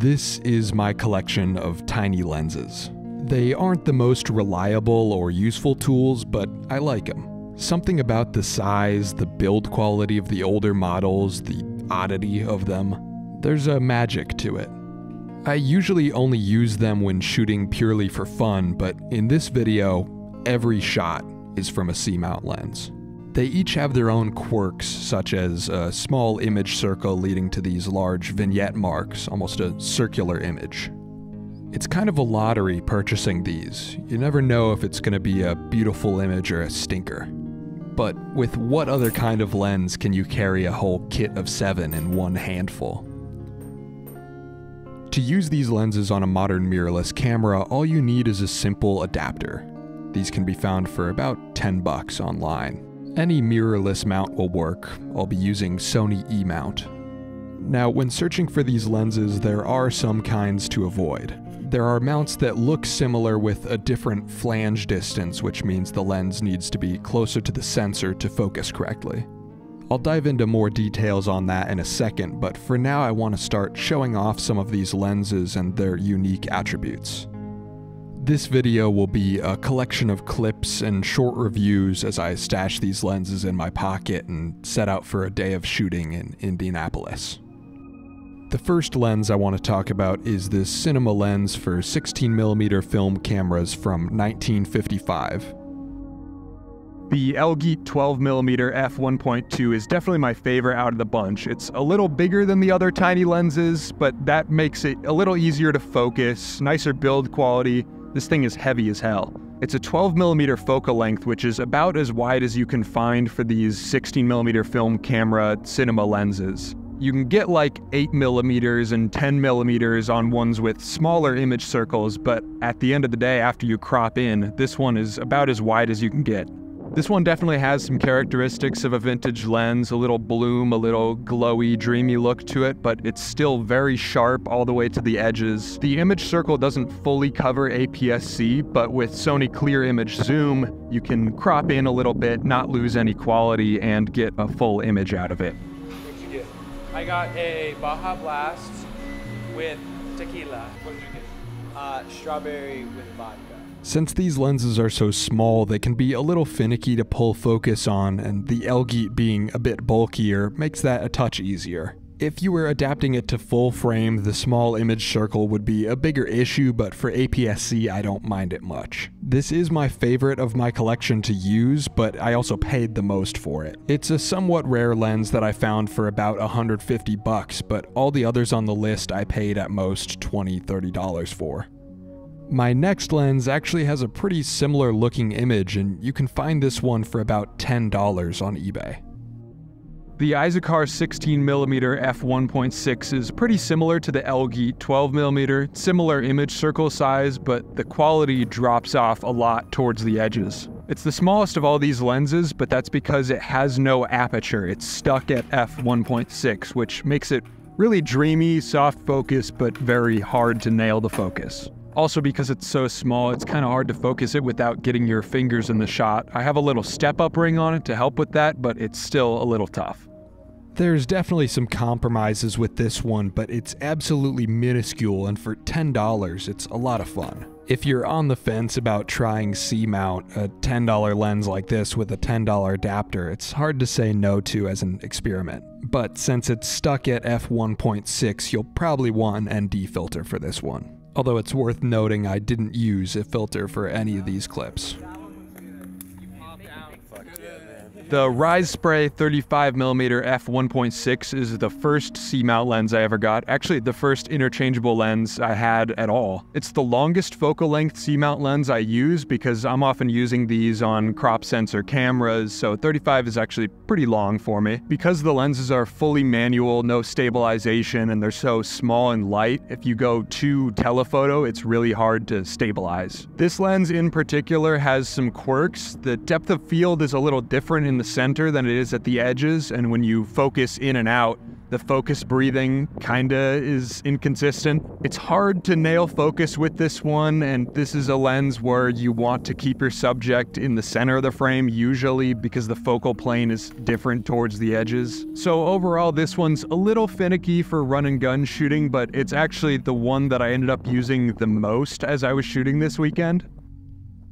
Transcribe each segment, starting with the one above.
This is my collection of tiny lenses. They aren't the most reliable or useful tools, but I like them. Something about the size, the build quality of the older models, the oddity of them, there's a magic to it. I usually only use them when shooting purely for fun, but in this video, every shot is from a C-mount lens. They each have their own quirks, such as a small image circle leading to these large vignette marks, almost a circular image. It's kind of a lottery purchasing these. You never know if it's going to be a beautiful image or a stinker. But with what other kind of lens can you carry a whole kit of seven in one handful? To use these lenses on a modern mirrorless camera, all you need is a simple adapter. These can be found for about 10 bucks online. Any mirrorless mount will work. I'll be using Sony E-mount. Now, when searching for these lenses, there are some kinds to avoid. There are mounts that look similar with a different flange distance, which means the lens needs to be closer to the sensor to focus correctly. I'll dive into more details on that in a second, but for now I want to start showing off some of these lenses and their unique attributes. This video will be a collection of clips and short reviews as I stash these lenses in my pocket and set out for a day of shooting in Indianapolis. The first lens I want to talk about is this cinema lens for 16mm film cameras from 1955. The Elgeet 12mm f1.2 is definitely my favorite out of the bunch. It's a little bigger than the other tiny lenses, but that makes it a little easier to focus, nicer build quality. This thing is heavy as hell. It's a 12mm focal length, which is about as wide as you can find for these 16mm film camera cinema lenses. You can get like 8mm and 10mm on ones with smaller image circles, but at the end of the day, after you crop in, this one is about as wide as you can get. This one definitely has some characteristics of a vintage lens, a little bloom, a little glowy, dreamy look to it, but it's still very sharp all the way to the edges. The image circle doesn't fully cover APS-C, but with Sony Clear Image Zoom, you can crop in a little bit, not lose any quality, and get a full image out of it. What'd you get? I got a Baja Blast with tequila. What did you get? Uh, strawberry with vodka. Since these lenses are so small, they can be a little finicky to pull focus on, and the Elgeet being a bit bulkier makes that a touch easier. If you were adapting it to full frame, the small image circle would be a bigger issue, but for APS-C, I don't mind it much. This is my favorite of my collection to use, but I also paid the most for it. It's a somewhat rare lens that I found for about 150 bucks, but all the others on the list I paid at most $20, $30 for. My next lens actually has a pretty similar looking image, and you can find this one for about $10 on eBay. The Isacar 16mm f1.6 is pretty similar to the Elgeet 12mm, similar image circle size, but the quality drops off a lot towards the edges. It's the smallest of all these lenses, but that's because it has no aperture. It's stuck at f1.6, which makes it really dreamy, soft focus, but very hard to nail the focus. Also because it's so small, it's kind of hard to focus it without getting your fingers in the shot. I have a little step-up ring on it to help with that, but it's still a little tough. There's definitely some compromises with this one, but it's absolutely minuscule, and for $10, it's a lot of fun. If you're on the fence about trying C-mount, a $10 lens like this with a $10 adapter, it's hard to say no to as an experiment. But since it's stuck at f1.6, you'll probably want an ND filter for this one. Although it's worth noting I didn't use a filter for any of these clips. The Rise Spray 35mm f1.6 is the first C-mount lens I ever got. Actually, the first interchangeable lens I had at all. It's the longest focal length C-mount lens I use because I'm often using these on crop sensor cameras, so 35 is actually pretty long for me. Because the lenses are fully manual, no stabilization, and they're so small and light, if you go too telephoto, it's really hard to stabilize. This lens in particular has some quirks. The depth of field is a little different in the center than it is at the edges, and when you focus in and out, The focus breathing kinda is inconsistent. It's hard to nail focus with this one, and this is a lens where you want to keep your subject in the center of the frame, usually because the focal plane is different towards the edges. So overall, this one's a little finicky for run and gun shooting, but it's actually the one that I ended up using the most as I was shooting this weekend.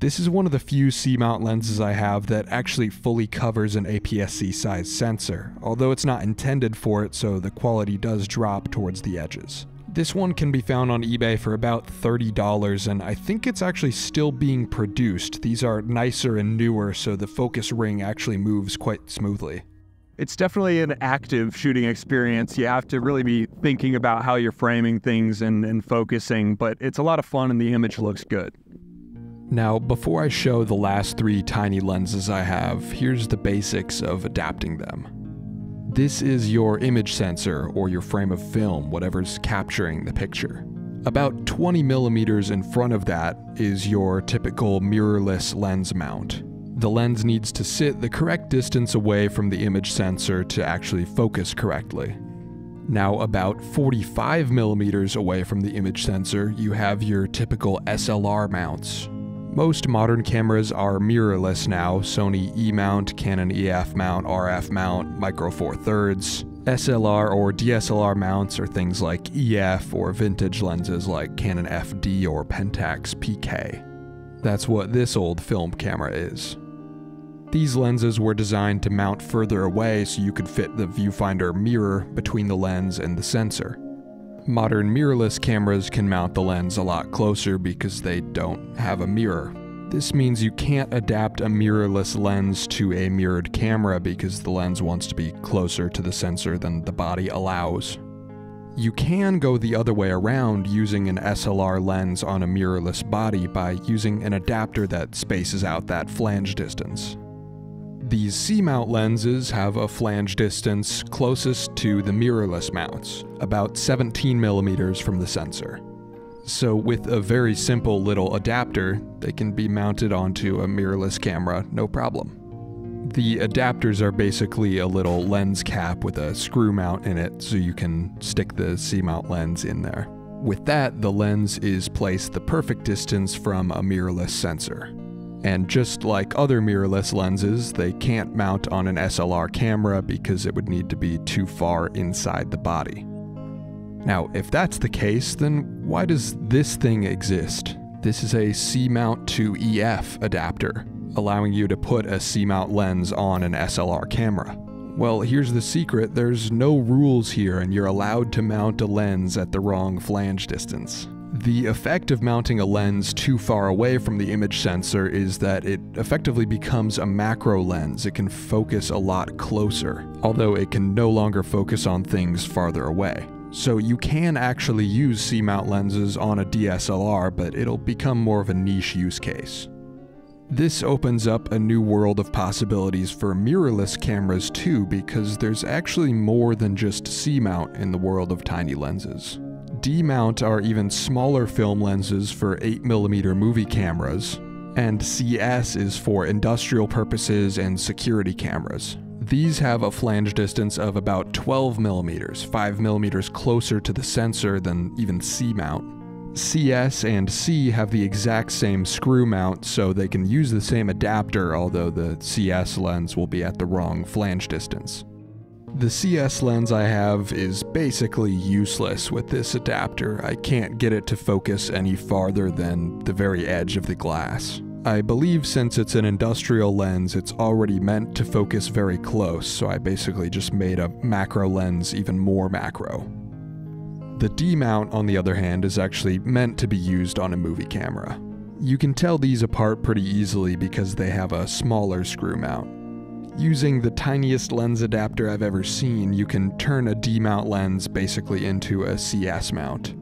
This is one of the few C-mount lenses I have that actually fully covers an APS-C size sensor, although it's not intended for it so the quality does drop towards the edges. This one can be found on eBay for about $30 and I think it's actually still being produced. These are nicer and newer so the focus ring actually moves quite smoothly. It's definitely an active shooting experience. You have to really be thinking about how you're framing things and, and focusing, but it's a lot of fun and the image looks good. Now, before I show the last three tiny lenses I have, here's the basics of adapting them. This is your image sensor or your frame of film, whatever's capturing the picture. About 20 millimeters in front of that is your typical mirrorless lens mount. The lens needs to sit the correct distance away from the image sensor to actually focus correctly. Now, about 45 millimeters away from the image sensor, you have your typical SLR mounts, most modern cameras are mirrorless now Sony E mount, Canon EF mount, RF mount, Micro Four Thirds. SLR or DSLR mounts are things like EF or vintage lenses like Canon FD or Pentax PK. That's what this old film camera is. These lenses were designed to mount further away so you could fit the viewfinder mirror between the lens and the sensor. Modern mirrorless cameras can mount the lens a lot closer because they don't have a mirror. This means you can't adapt a mirrorless lens to a mirrored camera because the lens wants to be closer to the sensor than the body allows. You can go the other way around using an SLR lens on a mirrorless body by using an adapter that spaces out that flange distance. These C-mount lenses have a flange distance closest to the mirrorless mounts, about 17 millimeters from the sensor. So with a very simple little adapter, they can be mounted onto a mirrorless camera no problem. The adapters are basically a little lens cap with a screw mount in it so you can stick the C-mount lens in there. With that, the lens is placed the perfect distance from a mirrorless sensor. And just like other mirrorless lenses, they can't mount on an SLR camera because it would need to be too far inside the body. Now, if that's the case, then why does this thing exist? This is a C mount to EF adapter, allowing you to put a C mount lens on an SLR camera. Well, here's the secret there's no rules here, and you're allowed to mount a lens at the wrong flange distance. The effect of mounting a lens too far away from the image sensor is that it effectively becomes a macro lens. It can focus a lot closer, although it can no longer focus on things farther away. So you can actually use C-mount lenses on a DSLR, but it'll become more of a niche use case. This opens up a new world of possibilities for mirrorless cameras too, because there's actually more than just C-mount in the world of tiny lenses. D-mount are even smaller film lenses for 8mm movie cameras, and CS is for industrial purposes and security cameras. These have a flange distance of about 12mm, 5mm closer to the sensor than even C-mount. CS and C have the exact same screw mount, so they can use the same adapter, although the CS lens will be at the wrong flange distance. The CS lens I have is basically useless with this adapter. I can't get it to focus any farther than the very edge of the glass. I believe since it's an industrial lens, it's already meant to focus very close, so I basically just made a macro lens even more macro. The D mount, on the other hand, is actually meant to be used on a movie camera. You can tell these apart pretty easily because they have a smaller screw mount. Using the tiniest lens adapter I've ever seen, you can turn a D-mount lens basically into a CS mount.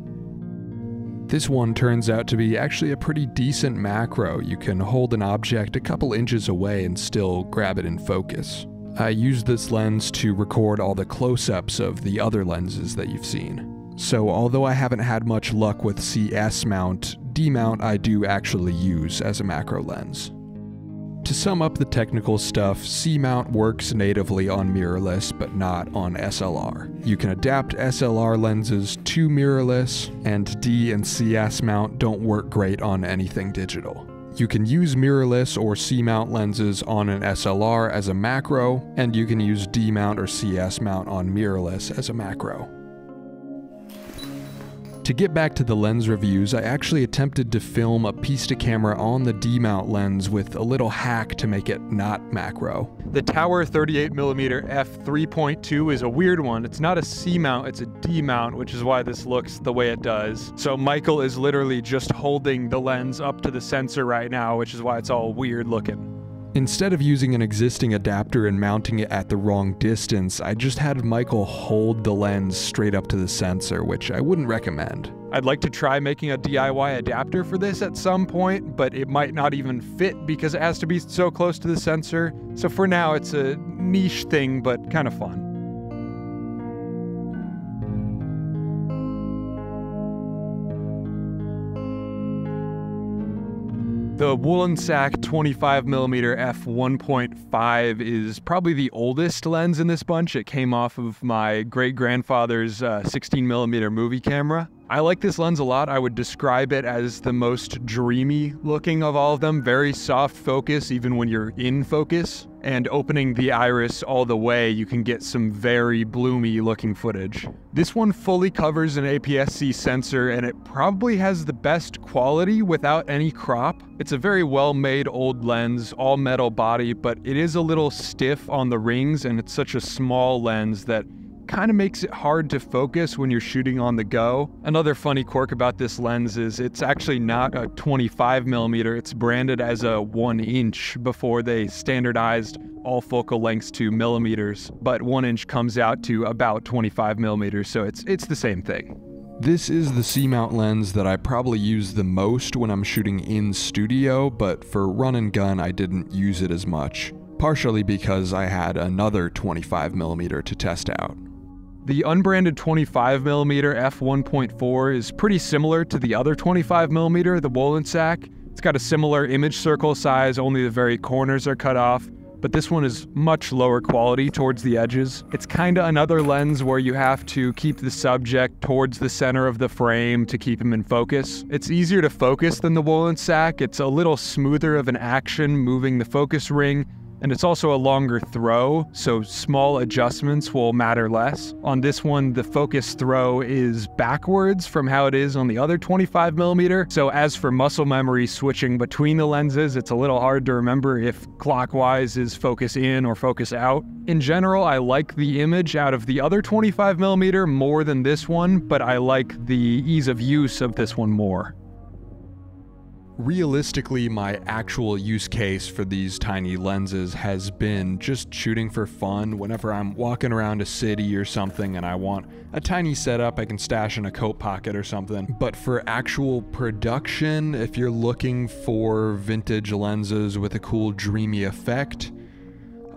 This one turns out to be actually a pretty decent macro. You can hold an object a couple inches away and still grab it in focus. I used this lens to record all the close-ups of the other lenses that you've seen. So although I haven't had much luck with CS mount, D mount I do actually use as a macro lens. To sum up the technical stuff, C-mount works natively on mirrorless, but not on SLR. You can adapt SLR lenses to mirrorless, and D and CS mount don't work great on anything digital. You can use mirrorless or C-mount lenses on an SLR as a macro, and you can use D-mount or CS mount on mirrorless as a macro. To get back to the lens reviews, I actually attempted to film a piece to camera on the D-mount lens with a little hack to make it not macro. The Tower 38mm f3.2 is a weird one. It's not a C mount, it's a D mount, which is why this looks the way it does. So Michael is literally just holding the lens up to the sensor right now, which is why it's all weird looking. Instead of using an existing adapter and mounting it at the wrong distance, I just had Michael hold the lens straight up to the sensor, which I wouldn't recommend. I'd like to try making a DIY adapter for this at some point, but it might not even fit because it has to be so close to the sensor. So for now, it's a niche thing, but kind of fun. The Wollensak 25mm f1.5 is probably the oldest lens in this bunch. It came off of my great grandfather's uh, 16mm movie camera. I like this lens a lot. I would describe it as the most dreamy looking of all of them. Very soft focus, even when you're in focus. And opening the iris all the way, you can get some very bloomy looking footage. This one fully covers an APS-C sensor and it probably has the best quality without any crop. It's a very well made old lens, all metal body, but it is a little stiff on the rings and it's such a small lens that kind of makes it hard to focus when you're shooting on the go. Another funny quirk about this lens is it's actually not a 25 millimeter, it's branded as a one inch before they standardized all focal lengths to millimeters, but one inch comes out to about 25 millimeters, so it's, it's the same thing. This is the C-mount lens that I probably use the most when I'm shooting in studio, but for run and gun I didn't use it as much, partially because I had another 25mm to test out. The unbranded 25mm f1.4 is pretty similar to the other 25mm, the Wollensak. It's got a similar image circle size, only the very corners are cut off, but this one is much lower quality towards the edges. It's kinda another lens where you have to keep the subject towards the center of the frame to keep him in focus. It's easier to focus than the Wollensak. It's a little smoother of an action moving the focus ring, and it's also a longer throw, so small adjustments will matter less. On this one, the focus throw is backwards from how it is on the other 25mm, so as for muscle memory switching between the lenses, it's a little hard to remember if clockwise is focus in or focus out. In general, I like the image out of the other 25mm more than this one, but I like the ease of use of this one more. Realistically, my actual use case for these tiny lenses has been just shooting for fun whenever I'm walking around a city or something and I want a tiny setup I can stash in a coat pocket or something. But for actual production, if you're looking for vintage lenses with a cool dreamy effect,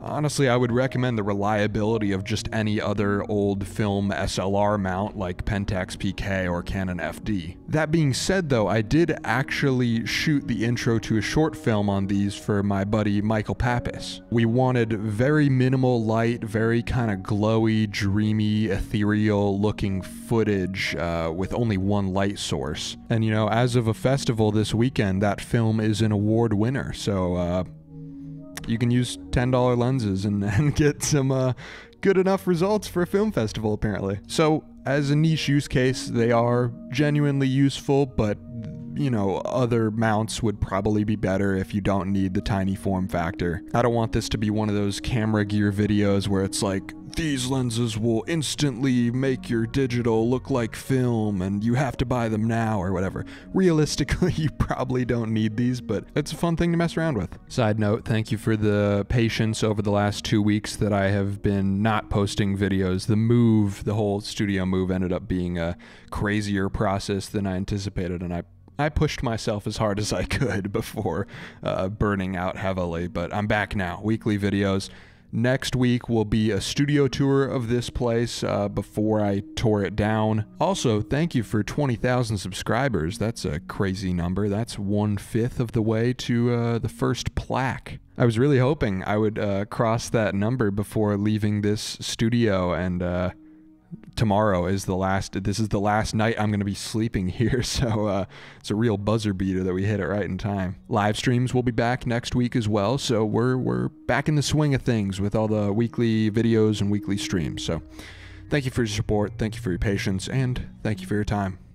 Honestly, I would recommend the reliability of just any other old film SLR mount like Pentax PK or Canon FD. That being said though, I did actually shoot the intro to a short film on these for my buddy Michael Pappas. We wanted very minimal light, very kind of glowy, dreamy, ethereal looking footage uh, with only one light source. And you know, as of a festival this weekend, that film is an award winner, so uh, you can use $10 lenses and, and get some uh, good enough results for a film festival, apparently. So, as a niche use case, they are genuinely useful, but you know, other mounts would probably be better if you don't need the tiny form factor. I don't want this to be one of those camera gear videos where it's like, these lenses will instantly make your digital look like film and you have to buy them now or whatever. Realistically, you probably don't need these, but it's a fun thing to mess around with. Side note, thank you for the patience over the last two weeks that I have been not posting videos. The move, the whole studio move ended up being a crazier process than I anticipated, and I I pushed myself as hard as I could before uh, burning out heavily, but I'm back now. Weekly videos. Next week will be a studio tour of this place uh, before I tore it down. Also, thank you for 20,000 subscribers. That's a crazy number. That's one fifth of the way to uh, the first plaque. I was really hoping I would uh, cross that number before leaving this studio and uh, tomorrow is the last this is the last night i'm going to be sleeping here. So uh, it's a real buzzer beater that we hit it right in time. Live streams will be back next week as well. So we're we're back in the swing of things with all the weekly videos and weekly streams. So thank you for your support. Thank you for your patience. And thank you for your time